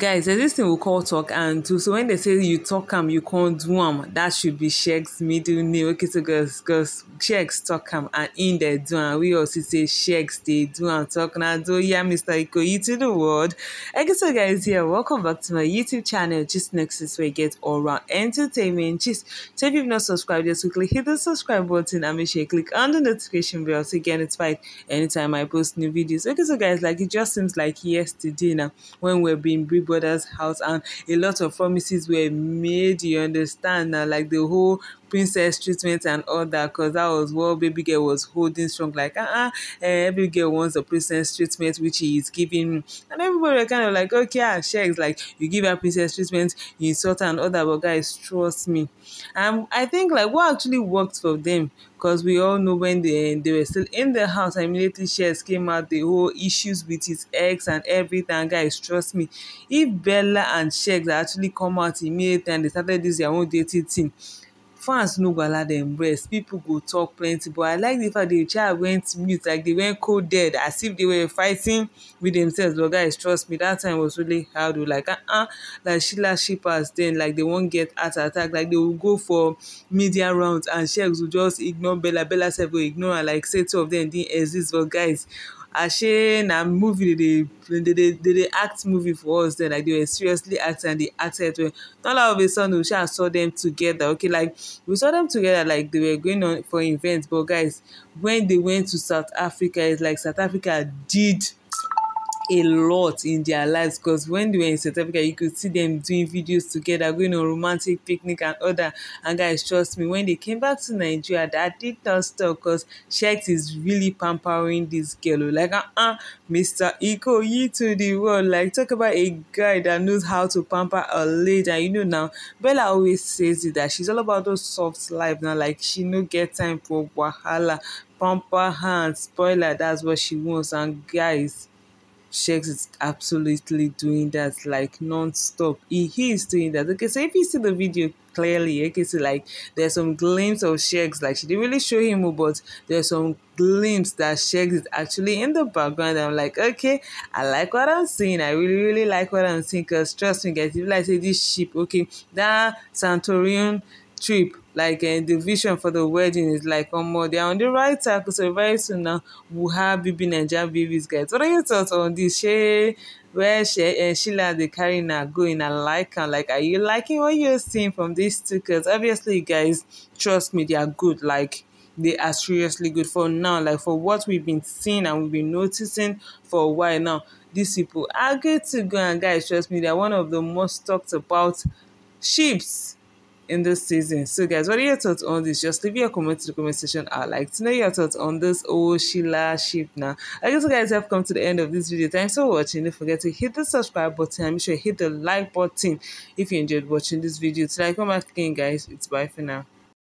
guys there's this thing we call talk and so when they say you talk am you can't do am that should be Sheggz middle name. Okay so girls girls Sheggz talk am and in there do am. We also say Sheggz they do am talk. Now do yeah Mr. Ikoyi to the world. Okay so guys here welcome back to my YouTube channel Gist Nexus where you get all around entertainment just so if you've not subscribed just quickly hit the subscribe button and make sure you click on the notification bell to get notified anytime I post new videos. Okay so guys like it just seems like yesterday now when we're being brother's house and a lot of promises were made you understand? Like the whole princess treatment and all that because that was what baby girl was holding strong like uh-uh every girl wants a princess treatment which he is giving and everybody were kind of like okay ah Sheggz like you give her princess treatment you insult her and all that but guys trust me. Um i think like what actually worked for them because we all know when they they were still in the house immediately shares came out the whole issues with his ex and everything guys trust me if bella and Sheggz actually come out immediately and they started this their own dating thing fans no go allow dem rest. People go talk plenty but i like the fact the child went mute like they went cold dead as if they were fighting with themselves. But guys trust me that time was really hard o like uh-uh. Like Shella shippers then like they wan get heart attack. Like they will go for media rounds and Sheggz will just ignore bella. Bella sef ignore am like say two of them didn't exist. But guys ashe na movie dey dey dey dey act movie for us then. Like they were seriously acting and they acted well. Not all of a sudden oh, we sha saw them together okay? Like we saw them together like they were going on for events but guys when they went to south africa it's like south africa did a lot in their lives because when they were in South Africa, you could see them doing videos together, going on romantic picnic and other. And guys, trust me, when they came back to Nigeria, that did not stop because Sheggz is really pampering this girl. Oh. Like, uh-uh, Mr. Iko, you to the world. Like, talk about a guy that knows how to pamper a lady. You know now, Bella always says it that she's all about those soft life now. Like, she no get time for wahala, pamper hands, spoiler, that's what she wants. And guys, Sheggz is absolutely doing that like non-stop. He, he is doing that. Okay, so if you see the video clearly, okay, so like there's some glimpse of Sheggz, like she didn't really show him, but there's some glimpse that Sheggz is actually in the background. I'm like, okay, I like what I'm seeing. I really, really like what I'm seeing. Cause trust me, guys, if you like say this ship, okay, that Santorin trip like uh, the vision for the wedding is like um, they're on the right track so very soon now. We'll have baby Nigeria babies guys. What are your thoughts on this? She where she, uh, Sheila the carrying her going I like and like are you liking what you're seeing from these two because obviously guys trust me they are good. Like they are seriously good for now. Like for what we've been seeing and we've been noticing for a while now these people are good to go. And guys trust me they're one of the most talked about ships in this season. So guys, what are your thoughts on this? Just leave your comments in the comment section. I'd like to know your thoughts on this oh Shella ship now. I guess you guys have come to the end of this video. Thanks for watching. Don't forget to hit the subscribe button and make sure you hit the like button if you enjoyed watching this video. Till I come back again guys, it's bye for now.